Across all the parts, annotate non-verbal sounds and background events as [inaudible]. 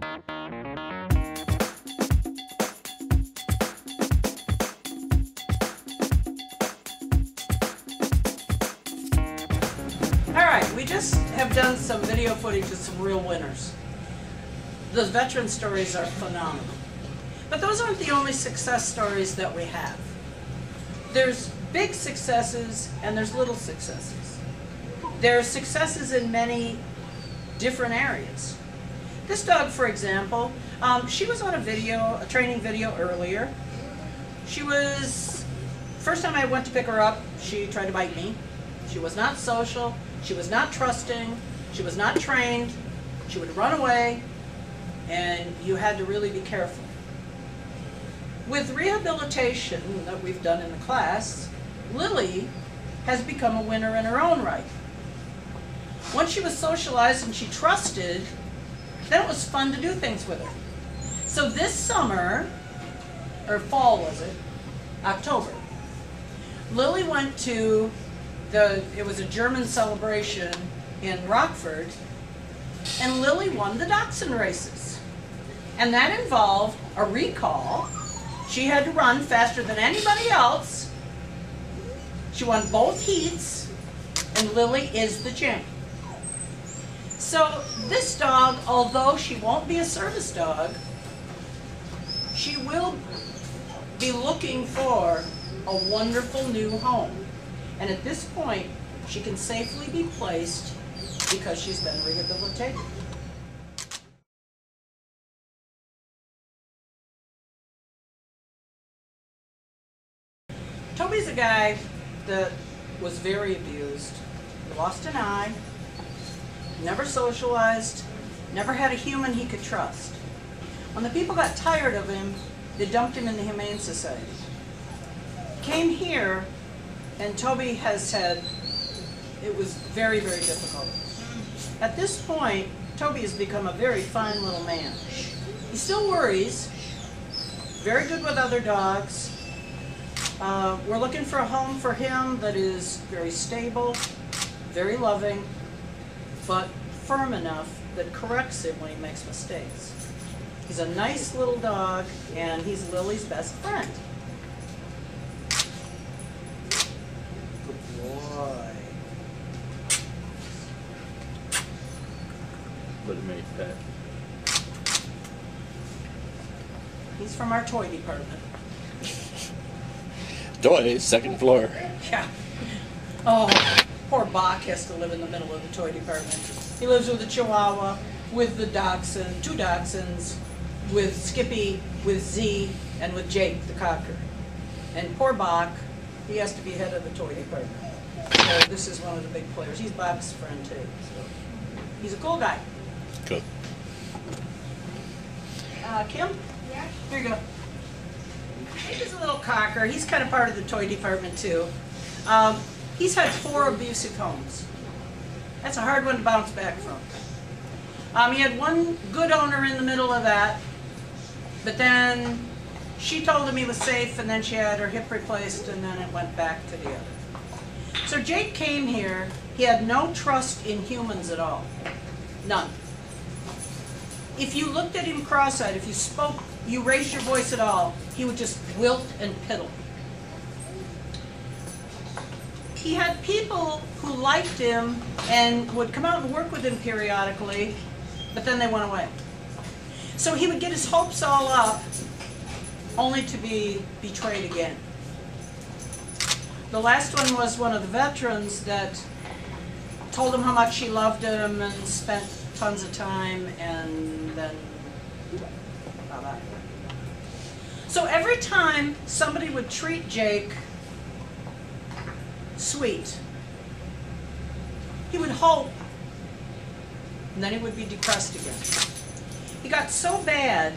All right, we just have done some video footage of some real winners. Those veteran stories are phenomenal. But those aren't the only success stories that we have. There's big successes and there's little successes. There are successes in many different areas. This dog, for example, um, she was on a video, a training video earlier. She was, first time I went to pick her up, she tried to bite me. She was not social, she was not trusting, she was not trained, she would run away, and you had to really be careful. With rehabilitation that we've done in the class, Lily has become a winner in her own right. Once she was socialized and she trusted, then it was fun to do things with her. So this summer, or fall was it, October, Lily went to the, it was a German celebration in Rockford, and Lily won the Dachshund races. And that involved a recall. She had to run faster than anybody else. She won both heats, and Lily is the champion. So this dog, although she won't be a service dog, she will be looking for a wonderful new home. And at this point, she can safely be placed because she's been rehabilitated. Toby's a guy that was very abused, He lost an eye, never socialized, never had a human he could trust. When the people got tired of him, they dumped him in the Humane Society. Came here, and Toby has said it was very, very difficult. At this point, Toby has become a very fine little man. He still worries, very good with other dogs. Uh, we're looking for a home for him that is very stable, very loving, but firm enough that corrects him when he makes mistakes. He's a nice little dog, and he's Lily's best friend. Good boy. Little mini pet. He's from our toy department. Toy, second floor. [laughs] Yeah. Oh, poor Bach has to live in the middle of the toy department. He lives with a Chihuahua, with the Dachshund, two Dachshunds, with Skippy, with Z, and with Jake, the cocker. And poor Bach, he has to be head of the toy department. So this is one of the big players. He's Bach's friend too. So he's a cool guy. Good. Uh, Kim? Yeah? Here you go. He's a little cocker. He's kind of part of the toy department too. Um, he's had four abusive homes. That's a hard one to bounce back from. Um, he had one good owner in the middle of that, but then she told him he was safe, and then she had her hip replaced, and then it went back to the other. So Jake came here. He had no trust in humans at all. None. If you looked at him cross-eyed, if you spoke, you raised your voice at all, he would just wilt and piddle. He had people who liked him and would come out and work with him periodically, but then they went away. So he would get his hopes all up, only to be betrayed again. The last one was one of the veterans that told him how much she loved him and spent tons of time and then bye-bye. So every time somebody would treat Jake sweet, he would hope, and then he would be depressed again. He got so bad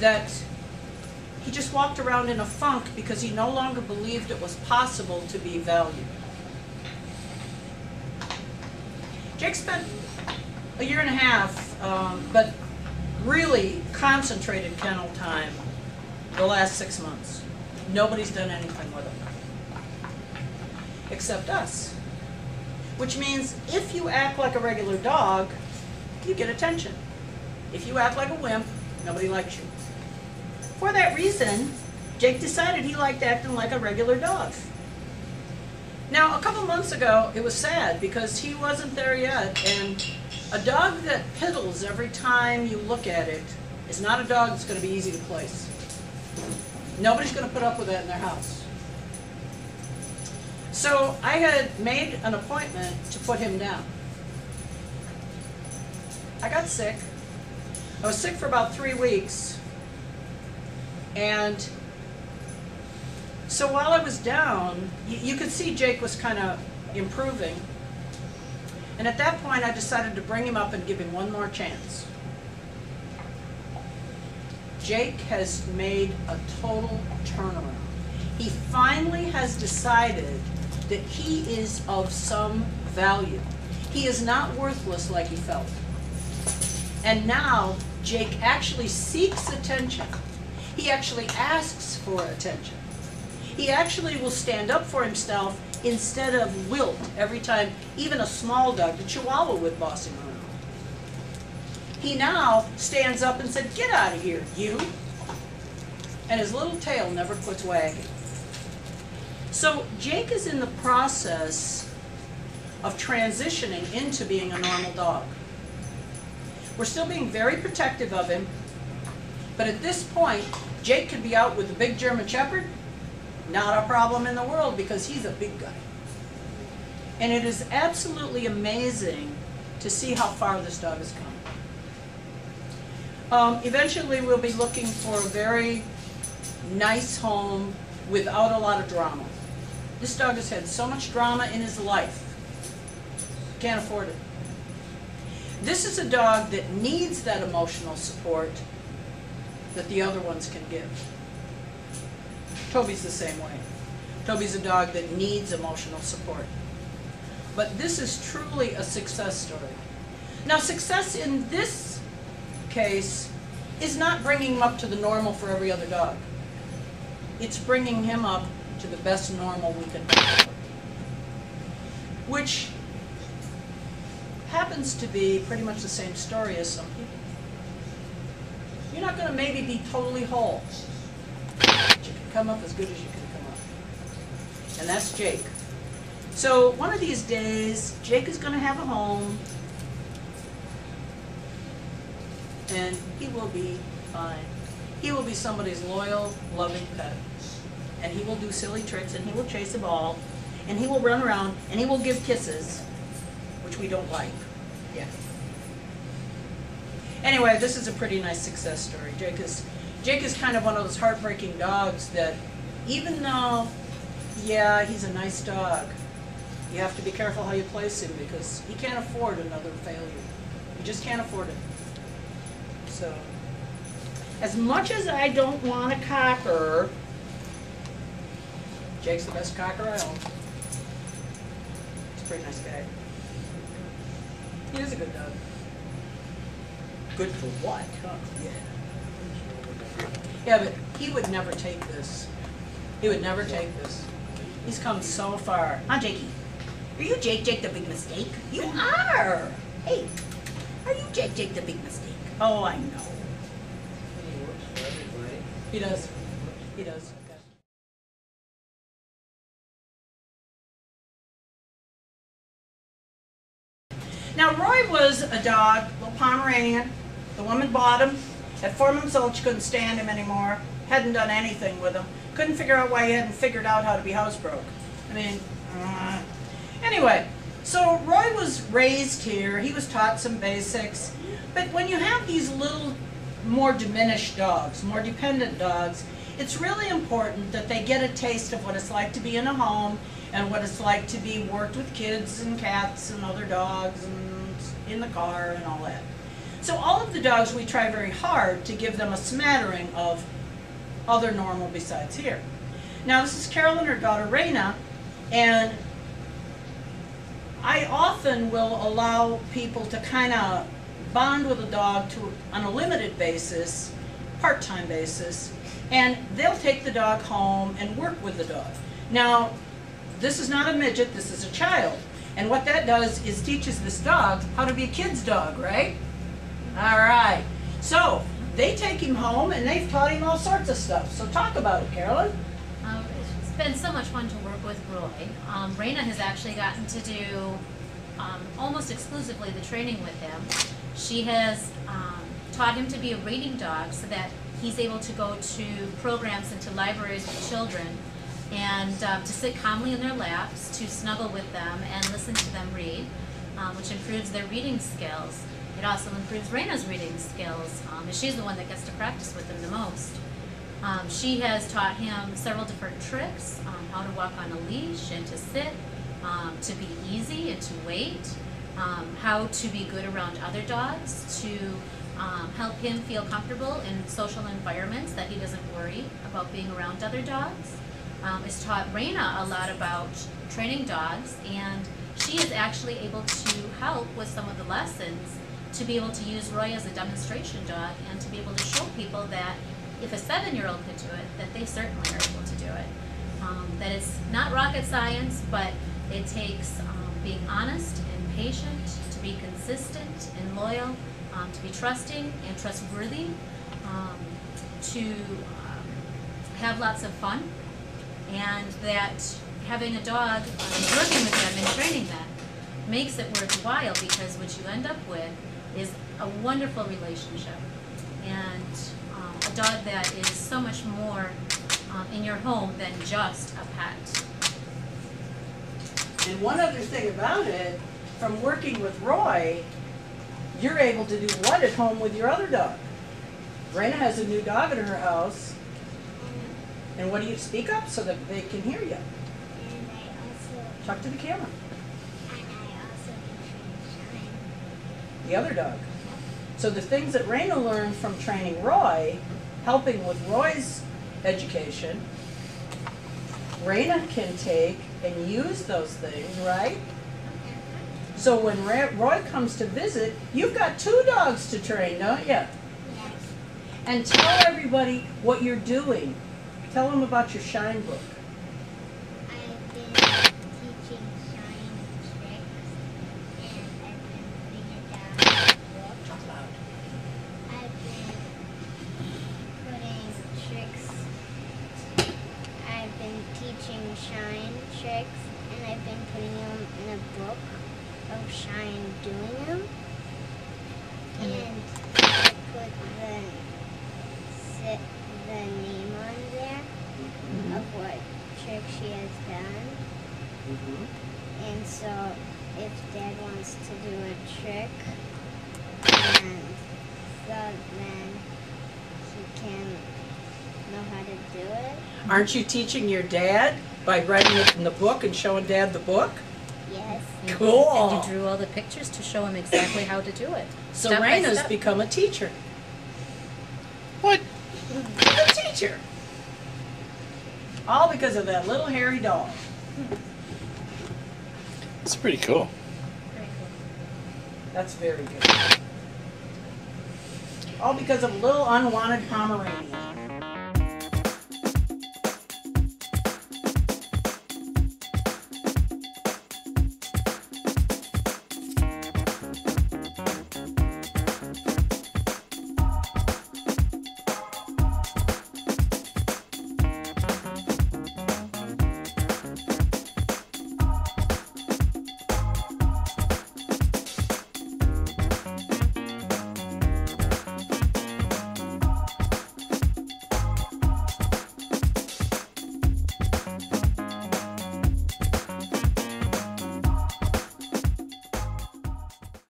that he just walked around in a funk because he no longer believed it was possible to be valued. Jake spent a year and a half, um, but really concentrated kennel time the last six months. Nobody's done anything with him. Except us. Which means if you act like a regular dog, you get attention. If you act like a wimp, nobody likes you. For that reason, Jake decided he liked acting like a regular dog. Now, a couple months ago, it was sad because he wasn't there yet, and a dog that piddles every time you look at it is not a dog that's going to be easy to place. Nobody's going to put up with that in their house. So I had made an appointment to put him down. I got sick. I was sick for about three weeks. And so while I was down, you, you could see Jake was kind of improving. And at that point, I decided to bring him up and give him one more chance. Jake has made a total turnaround. He finally has decided that he is of some value. He is not worthless like he felt. And now Jake actually seeks attention. He actually asks for attention. He actually will stand up for himself instead of wilt every time even a small dog, the Chihuahua, would boss him around. He now stands up and said, get out of here, you. And his little tail never quits wagging. So Jake is in the process of transitioning into being a normal dog. We're still being very protective of him, but at this point, Jake could be out with the big German Shepherd, not a problem in the world because he's a big guy. And it is absolutely amazing to see how far this dog has come. Um, eventually, we'll be looking for a very nice home without a lot of drama. This dog has had so much drama in his life. Can't afford it. This is a dog that needs that emotional support that the other ones can give. Toby's the same way. Toby's a dog that needs emotional support. But this is truly a success story. Now, success in this case is not bringing him up to the normal for every other dog. It's bringing him up to the best normal we can offer. Which happens to be pretty much the same story as some people. You're not going to maybe be totally whole. But you can come up as good as you can come up. And that's Jake. So one of these days, Jake is going to have a home. And he will be fine. He will be somebody's loyal, loving pet. And he will do silly tricks and he will chase a ball. And he will run around and he will give kisses, which we don't like. Yeah. Anyway, this is a pretty nice success story. Jake is, Jake is kind of one of those heartbreaking dogs that even though, yeah, he's a nice dog, you have to be careful how you place him because he can't afford another failure. He just can't afford it. So, as much as I don't want a cocker, Jake's the best cocker I own. He's a pretty nice guy. He is a good dog. Good for what, huh? Yeah. Yeah, but he would never take this. He would never take this. He's come so far. Huh, Jakey? Are you Jake Jake the big mistake? You are! Hey, are you Jake Jake the big mistake? Oh, I know. He works for everybody. He does. He does. Now, Roy was a dog, little Pomeranian. The woman bought him. At four months old, she couldn't stand him anymore. Hadn't done anything with him. Couldn't figure out why he hadn't figured out how to be housebroke. I mean, uh, anyway, so Roy was raised here. He was taught some basics. But when you have these little, more diminished dogs, more dependent dogs, it's really important that they get a taste of what it's like to be in a home and what it's like to be worked with kids and cats and other dogs and in the car and all that. So all of the dogs, we try very hard to give them a smattering of other normal besides here. Now this is Carol and her daughter Raina, and I often will allow people to kind of bond with a dog to on a limited basis, part-time basis, and they'll take the dog home and work with the dog. Now, this is not a midget, this is a child. And what that does is teaches this dog how to be a kid's dog, right? All right. So, they take him home and they've taught him all sorts of stuff. So talk about it, Carolyn. Um, it's been so much fun to work with Roy. Um, Raina has actually gotten to do um, almost exclusively the training with him. She has um, taught him to be a reading dog so that he's able to go to programs and to libraries with children and um, to sit calmly in their laps, to snuggle with them and listen to them read, um, which improves their reading skills. It also improves Raina's reading skills, um, she's the one that gets to practice with them the most. Um, she has taught him several different tricks, um, how to walk on a leash and to sit, um, to be easy and to wait, how to be good around other dogs, to um, help him feel comfortable in social environments that he doesn't worry about being around other dogs. Um, has taught Raina a lot about training dogs, and she is actually able to help with some of the lessons to be able to use Roy as a demonstration dog and to be able to show people that if a seven-year-old could do it, that they certainly are able to do it. Um, that it's not rocket science, but it takes um, being honest and patient, to be consistent and loyal, um, to be trusting and trustworthy, um, to um, have lots of fun, and that having a dog, um, working with them and training them makes it worthwhile because what you end up with is a wonderful relationship and um, a dog that is so much more um, in your home than just a pet. And one other thing about it, from working with Roy, you're able to do what at home with your other dog? Raina has a new dog in her house. And what do you speak up so that they can hear you? Talk to the camera. the other dog. So the things that Raina learned from training Roy, helping with Roy's education, Raina can take and use those things, right? So when Roy comes to visit, you've got two dogs to train, don't you? Yes. And tell everybody what you're doing. Tell them about your shine book. I've been teaching shine tricks and I've been putting it down in the book. Talk loud. I've been putting tricks I've been teaching shine tricks and I've been putting them in a book of shine doing them. And- And I put the sit the name on there of what trick she has done. Mm-hmm. And so if dad wants to do a trick and so then he can know how to do it. Aren't you teaching your dad by writing it in the book and showing dad the book? Yes. Cool. And you drew all the pictures to show him exactly how to do it. So Step Raina's step. become a teacher. What? A teacher. All because of that little hairy dog. Hmm. It's pretty cool. Very cool. That's very good. All because of a little unwanted Pomeranian.